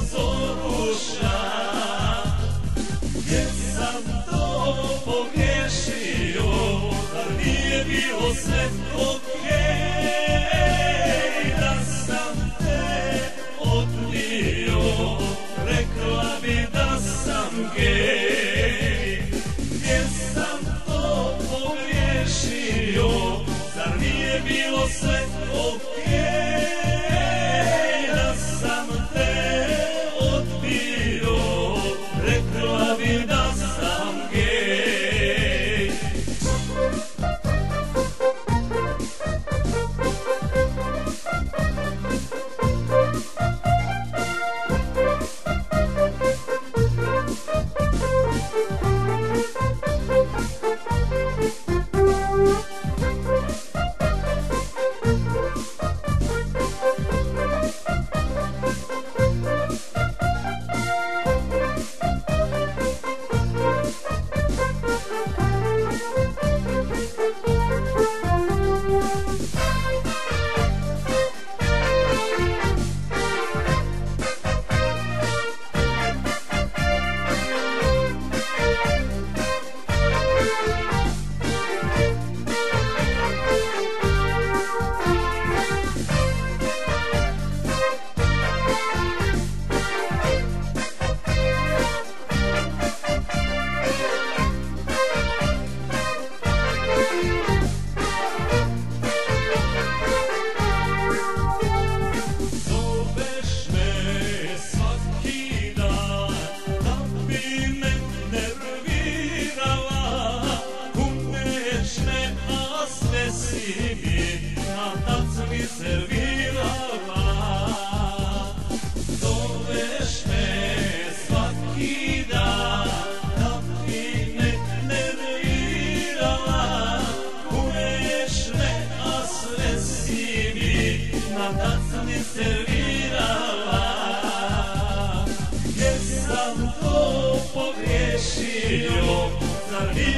soul. mi servirala Zoveš me svaki dan Da ti ne Na servirala Jer sam to pogrešio Zar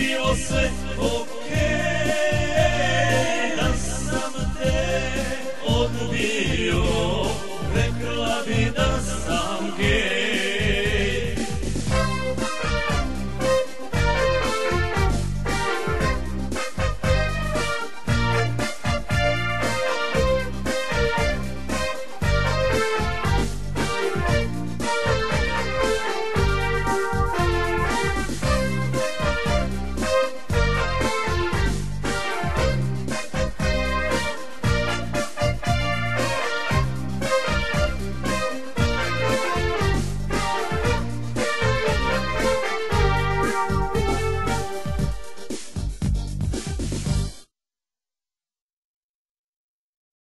bilo sve okej. Okay.